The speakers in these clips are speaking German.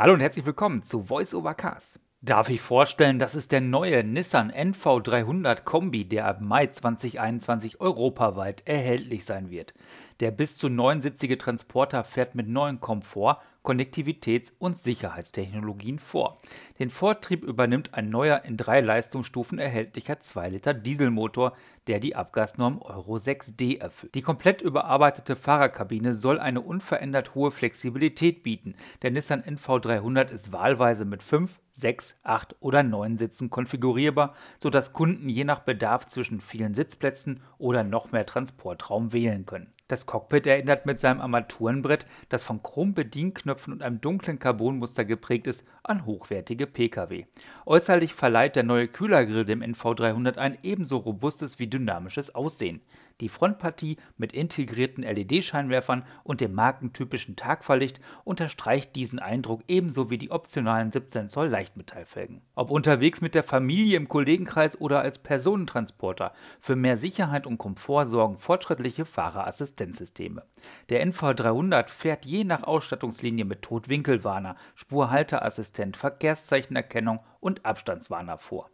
Hallo und herzlich willkommen zu Voice Over Cars. Darf ich vorstellen, das ist der neue Nissan NV300 Kombi, der ab Mai 2021 europaweit erhältlich sein wird. Der bis zu neunsitzige Transporter fährt mit neuen Komfort, Konnektivitäts- und Sicherheitstechnologien vor. Den Vortrieb übernimmt ein neuer in drei Leistungsstufen erhältlicher 2-Liter Dieselmotor, der die Abgasnorm Euro 6d erfüllt. Die komplett überarbeitete Fahrerkabine soll eine unverändert hohe Flexibilität bieten. Der Nissan NV300 ist wahlweise mit 5, 6, 8 oder 9 Sitzen konfigurierbar, sodass Kunden je nach Bedarf zwischen vielen Sitzplätzen oder noch mehr Transportraum wählen können. Das Cockpit erinnert mit seinem Armaturenbrett, das von Chrom-Bedienknöpfen und einem dunklen Carbonmuster geprägt ist, an hochwertige Pkw. Äußerlich verleiht der neue Kühlergrill dem NV300 ein ebenso robustes wie dynamisches Aussehen. Die Frontpartie mit integrierten LED-Scheinwerfern und dem markentypischen Tagfahrlicht unterstreicht diesen Eindruck ebenso wie die optionalen 17 Zoll Leichtmetallfelgen. Ob unterwegs mit der Familie im Kollegenkreis oder als Personentransporter, für mehr Sicherheit und Komfort sorgen fortschrittliche Fahrerassistenzsysteme. Der NV300 fährt je nach Ausstattungslinie mit Totwinkelwarner, Spurhalteassistent, Verkehrszeichenerkennung und Abstandswarner vor.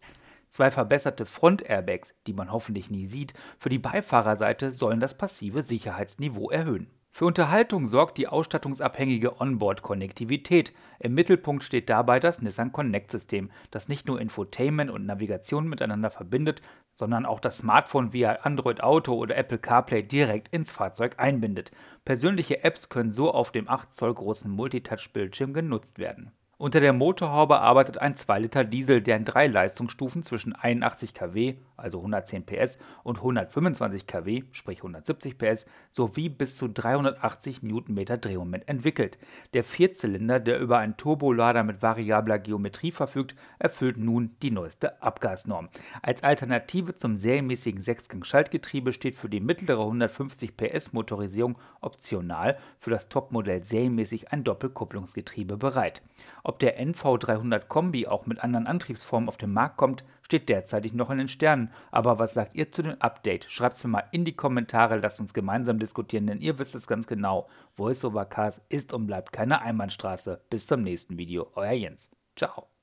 Zwei verbesserte Front-Airbags, die man hoffentlich nie sieht, für die Beifahrerseite sollen das passive Sicherheitsniveau erhöhen. Für Unterhaltung sorgt die ausstattungsabhängige Onboard-Konnektivität. Im Mittelpunkt steht dabei das Nissan Connect-System, das nicht nur Infotainment und Navigation miteinander verbindet, sondern auch das Smartphone via Android Auto oder Apple CarPlay direkt ins Fahrzeug einbindet. Persönliche Apps können so auf dem 8 Zoll großen Multitouch-Bildschirm genutzt werden. Unter der Motorhaube arbeitet ein 2 Liter Diesel, der in drei Leistungsstufen zwischen 81 kW, also 110 PS, und 125 kW, sprich 170 PS, sowie bis zu 380 Newtonmeter Drehmoment entwickelt. Der Vierzylinder, der über einen Turbolader mit variabler Geometrie verfügt, erfüllt nun die neueste Abgasnorm. Als Alternative zum serienmäßigen Sechsgang-Schaltgetriebe steht für die mittlere 150 PS Motorisierung optional für das Topmodell serienmäßig ein Doppelkupplungsgetriebe bereit. Ob der NV300 Kombi auch mit anderen Antriebsformen auf den Markt kommt, steht derzeitig noch in den Sternen. Aber was sagt ihr zu dem Update? Schreibt es mir mal in die Kommentare, lasst uns gemeinsam diskutieren, denn ihr wisst es ganz genau. VoiceOver Cars ist und bleibt keine Einbahnstraße. Bis zum nächsten Video, euer Jens. Ciao.